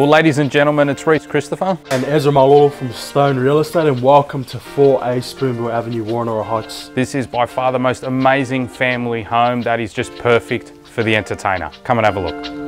Well, ladies and gentlemen, it's Reese Christopher. And Ezra Malolo from Stone Real Estate and welcome to 4A Spoonbill Avenue, Woronora Heights. This is by far the most amazing family home that is just perfect for the entertainer. Come and have a look.